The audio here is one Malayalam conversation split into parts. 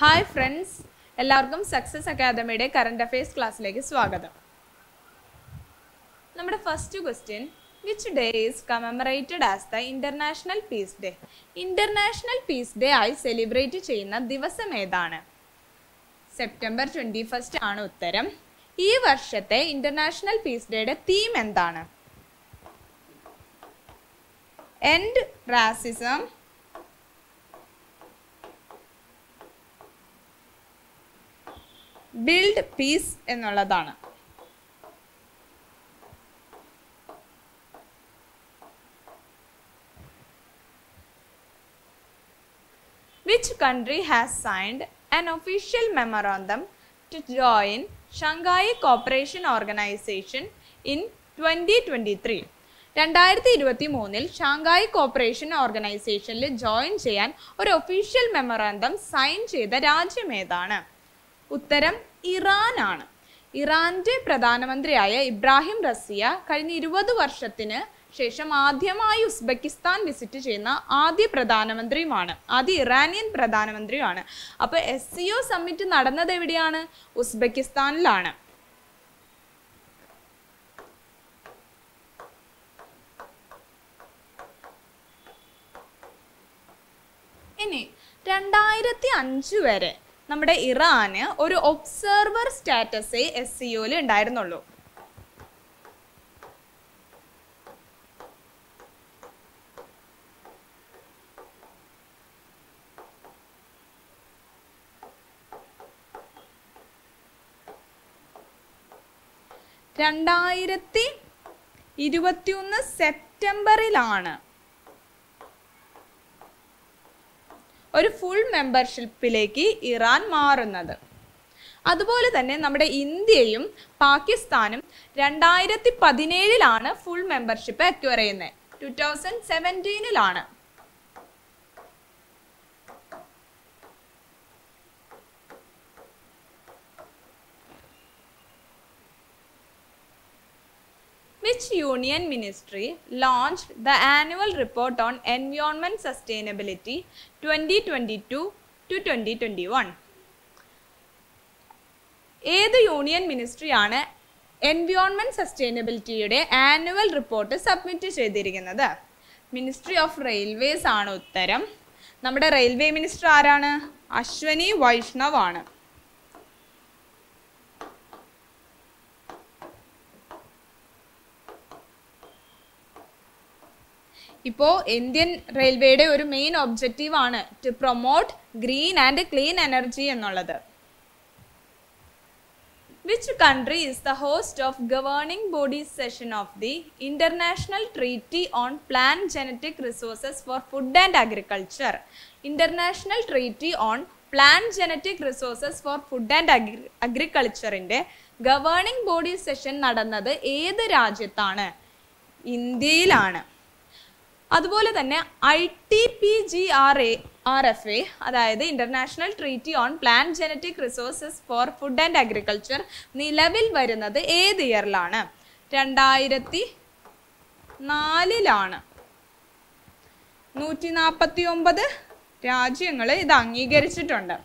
ഹായ് ഫ്രണ്ട്സ് എല്ലാവർക്കും സക്സസ് അക്കാദമിയുടെ കറണ്ട് അഫയേഴ്സ് ക്ലാസ്സിലേക്ക് സ്വാഗതം. നമ്മുടെ first question which day is commemorated as the international peace day international peace day ആയി സെലിബ്രേറ്റ് ചെയ്യുന്ന ദിവസം ഏതാണ്? സെപ്റ്റംബർ ട്വന്റി ഫസ്റ്റ് ആണ് ഉത്തരം. ഈ വർഷത്തെ ഇന്റർനാഷണൽ പീസ് ഡേയുടെ തീം എന്താണ്? എൻഡ് റാസിസം ബിൽഡ് പീസ് എന്നുള്ളതാണ് Which country has signed an official memorandum to join Shanghai Cooperation Organization in 2023? രണ്ടായിരത്തി ഇരുപത്തി മൂന്നിൽ ഷാങ്കായ് കോപ്പറേഷൻ ഓർഗനൈസേഷനിൽ ജോയിൻ ചെയ്യാൻ ഒരു ഒഫീഷ്യൽ മെമ്മറാന്തം സൈൻ ചെയ്ത രാജ്യം ഏതാണ് ഉത്തരം ഇറാൻ ആണ് ഇറാന്റെ പ്രധാനമന്ത്രിയായ ഇബ്രാഹിം റസിയ കഴിഞ്ഞ ഇരുപത് വർഷത്തിന് ശേഷം ആദ്യമായി ഉസ്ബെക്കിസ്ഥാൻ വിസിറ്റ് ചെയ്യുന്ന ആദ്യ പ്രധാനമന്ത്രിയുമാണ്. ആദ്യ ഇറാനിയൻ പ്രധാനമന്ത്രിയുമാണ്. അപ്പോൾ എസ് സി ഒ സമ്മിറ്റ് നടന്നത് എവിടെയാണ്? ഉസ്ബെക്കിസ്ഥാനിലാണ്. ഇനി രണ്ടായിരത്തി അഞ്ച് വരെ നമ്മുടെ ഇറാന് ഒരു ഒബ്സർവർ സ്റ്റാറ്റസേ എസ് സി ഒയിൽ ഉണ്ടായിരുന്നുള്ളൂ. രണ്ടായിരത്തി ഇരുപത്തിയൊന്ന് സെപ്റ്റംബറിലാണ് ഒരു ഫുൾ മെമ്പർഷിപ്പിലേക്ക് ഇറാൻ മാറുന്നത്. അതുപോലെ തന്നെ നമ്മുടെ ഇന്ത്യയും പാകിസ്ഥാനും രണ്ടായിരത്തി പതിനേഴിലാണ് ഫുൾ മെമ്പർഷിപ്പ് അക്വയർ ചെയ്യുന്നത് ടു തൗസൻഡ് സെവന്റീനിലാണ് which union ministry launched the annual report on environment sustainability 2022 to 2021 ഏത് യൂണിയൻ മിനിസ്ട്രിയാണ് എൻവയോൺമെന്റ് സസ്റ്റൈനബിലിറ്റിയുടെ ആനുവൽ റിപ്പോർട്ട് സബ്മിറ്റ് ചെയ്തിരിക്കുന്നത്? മിനിസ്ട്രി ഓഫ് റെയിൽവേസ് ആണ് ഉത്തരം. നമ്മുടെ റെയിൽവേ മിനിസ്റ്റർ ആരാണ്? അശ്വനി വൈഷ്ണവ് ആണ് ഇപ്പോൾ ഇന്ത്യൻ റെയിൽവേയുടെ ഒരു മെയിൻ ഒബ്ജക്റ്റീവ് ആണ് to promote green and clean energy എന്നുള്ളത്. Which country is the host of governing body session of the international treaty on plan genetic resources for food and agriculture international treaty on plan genetic resources for food and agri അഗ്രികൾച്ചറിന്റെ governing body session നടന്നത് ഏത് രാജ്യത്താണ്? ഇന്ത്യയിലാണ്. അതുപോലെ തന്നെ I T P G R A R F A അതായത് international treaty on plant genetic resources for food and agriculture നിലവിൽ വരുന്നത് ഏത് ഇയറിലാണ് രണ്ടായിരത്തി നാലിലാണ് നൂറ്റി നാൽപ്പത്തി ഒമ്പത് രാജ്യങ്ങൾ ഇത് അംഗീകരിച്ചിട്ടുണ്ട്.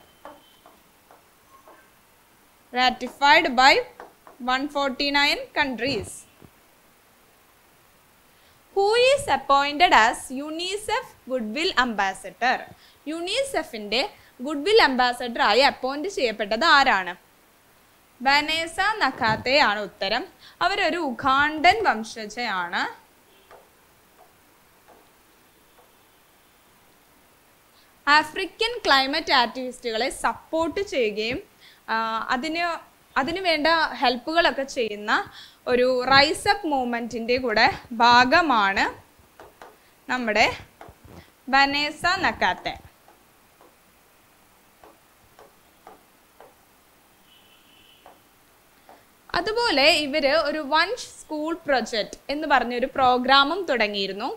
Ratified by one forty nine countries who is appointed as Goodwill goodwill ambassador യുനിസെഫിന്റെ goodwill ambassador ആയി അപ്പോയിന്റ് ചെയ്യപ്പെട്ടത് ആരാണ്? വനേസ നഖാത്തെ ആണ് ഉത്തരം. അവരൊരു ഉഗാണ്ടൻ വംശജയാണ്. ആഫ്രിക്കൻ ക്ലൈമറ്റ് ആക്ടിവിസ്റ്റുകളെ സപ്പോർട്ട് ചെയ്യുകയും അതിന് അതിനു വേണ്ട ഹെൽപ്പുകളൊക്കെ ചെയ്യുന്ന ഒരു റൈസ് അപ്പ് മൂവ്മെന്റിന്റെ കൂടെ ഭാഗമാണ് നമ്മുടെ വനേസ നക്കാത്തെ അതുപോലെ ഇവർ ഒരു വൺ സ്കൂൾ പ്രൊജക്റ്റ് എന്ന് പറഞ്ഞൊരു പ്രോഗ്രാമും തുടങ്ങിയിരുന്നു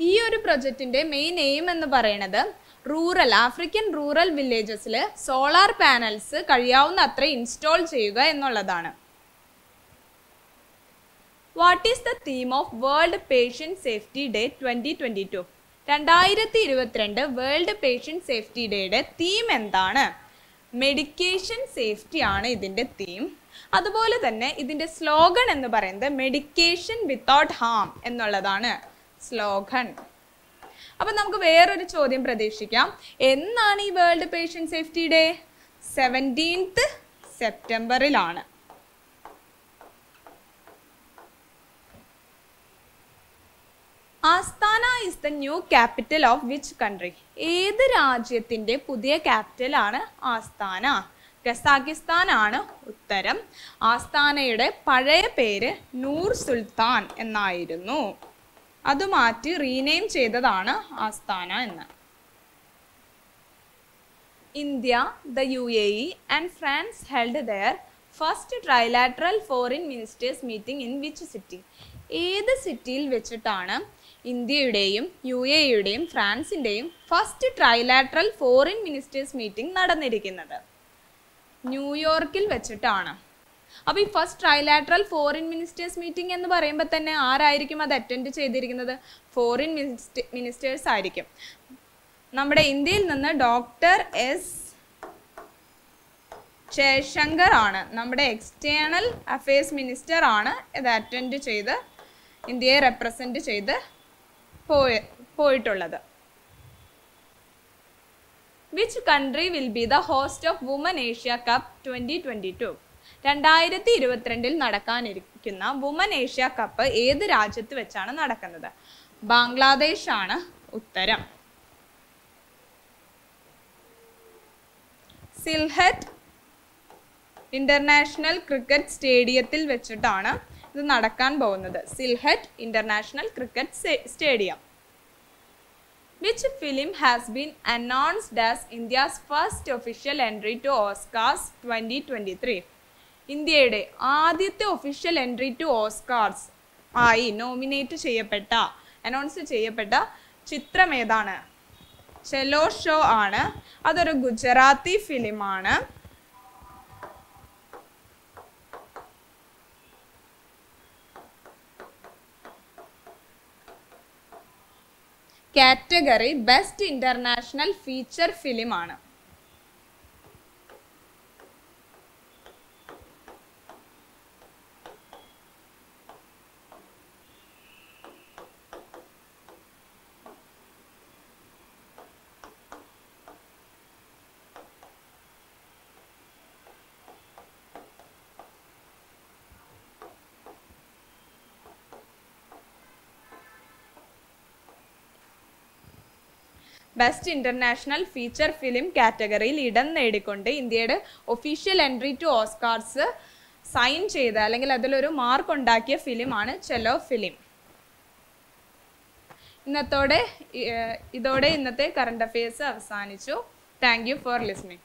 ഈ ഒരു പ്രൊജക്റ്റിന്റെ മെയിൻ എയിം എന്ന് പറയുന്നത് റൂറൽ ആഫ്രിക്കൻ റൂറൽ വില്ലേജസിൽ സോളാർ പാനൽസ് കഴിയാവുന്ന അത്ര ഇൻസ്റ്റാൾ ചെയ്യുക എന്നുള്ളതാണ്. What is the theme of world patient safety day twenty twenty two രണ്ടായിരത്തി ഇരുപത്തിരണ്ട് വേൾഡ് പേഷ്യന്റ് സേഫ്റ്റി ഡേയുടെ തീം എന്താണ്? മെഡിക്കേഷൻ സേഫ്റ്റി ആണ് ഇതിന്റെ തീം അതുപോലെ തന്നെ ഇതിന്റെ സ്ലോഗൺ എന്ന് പറയുന്നത് മെഡിക്കേഷൻ വിത്തൗട്ട് ഹാം എന്നുള്ളതാണ് സ്ലോഗൻ അപ്പം നമുക്ക് വേറൊരു ചോദ്യം പ്രതീക്ഷിക്കാം. എന്നാണ് ഈ world patient safety day seventeenth സെപ്റ്റംബറിലാണ് Astana is the new capital of which country ഏത് രാജ്യത്തിന്റെ പുതിയ ക്യാപിറ്റൽ ആണ് ആസ്ഥാന കസാക്കിസ്ഥാൻ ആണ് ഉത്തരം. ആസ്ഥാനയുടെ പഴയ പേര് നൂർ സുൽത്താൻ എന്നായിരുന്നു. അത് മാറ്റി റീനെയിം ചെയ്തതാണ് ആസ്ഥാന എന്ന്. India the U A E and France held their first trilateral foreign ministers meeting in which city ഏത് സിറ്റിയിൽ വെച്ചിട്ടാണ് ഇന്ത്യയുടെയും യു എ ഇയുടെയും ഫ്രാൻസിന്റെയും first trilateral foreign ministers meeting നടന്നിരിക്കുന്നത്? ന്യൂയോർക്കിൽ വെച്ചിട്ടാണ്. അപ്പോൾ ഈ first trilateral foreign ministers meeting എന്ന് പറയുമ്പോൾ തന്നെ ആരായിരിക്കും അത് അറ്റൻഡ് ചെയ്തിരിക്കുന്നത്? ഫോറിൻ മിനിസ്റ്റേഴ്സ് ആയിരിക്കും. നമ്മുടെ ഇന്ത്യയിൽ നിന്ന് ഡോക്ടർ എസ് ജയശങ്കർ ആണ്. നമ്മുടെ എക്സ്റ്റേണൽ അഫയേഴ്സ് മിനിസ്റ്റർ ആണ് ഇത് അറ്റൻഡ് ചെയ്ത് ഇന്ത്യയെ റെപ്രസെന്റ് ചെയ്ത് പോയ പോയിട്ടുള്ളത്. Which country will be the host of women Asia cup twenty twenty two രണ്ടായിരത്തി ഇരുപത്തിരണ്ടിൽ നടക്കാനിരിക്കുന്ന വുമൻ ഏഷ്യ കപ്പ് ഏത് രാജ്യത്ത് വെച്ചാണ് നടക്കുന്നത്? ബംഗ്ലാദേശ് ആണ് ഉത്തരം. സിൽഹറ്റ് ഇന്റർനാഷണൽ ക്രിക്കറ്റ് സ്റ്റേഡിയത്തിൽ വെച്ചിട്ടാണ് ഇത് നടക്കാൻ പോകുന്നത്. Sylhet international cricket stadium. Which film has been announced as India's first official entry to Oscars twenty twenty three ഇന്ത്യയുടെ ആദ്യത്തെ ഒഫീഷ്യൽ എൻട്രി ടു ഓസ്കാർസ് ആയി നോമിനേറ്റ് ചെയ്യപ്പെട്ട അനൗൺസ് ചെയ്യപ്പെട്ട ചിത്രം ഏതാണ്? ചെലോ ഷോ ആണ്. അതൊരു ഗുജറാത്തി ഫിലിമാണ് category best international feature film best international feature film കാറ്റഗറിയിൽ ഇടം നേടിക്കൊണ്ട് ഇന്ത്യയുടെ official entry to Oscars sign ചെയ്ത അല്ലെങ്കിൽ അതിലൊരു മാർക്ക് ഉണ്ടാക്കിയ ഫിലിമാണ് ചെലോ ഫിലിം ഇന്നത്തോടെ ഇതോടെ ഇന്നത്തെ കറണ്ട് അഫയേഴ്സ് അവസാനിച്ചു. Thank you for listening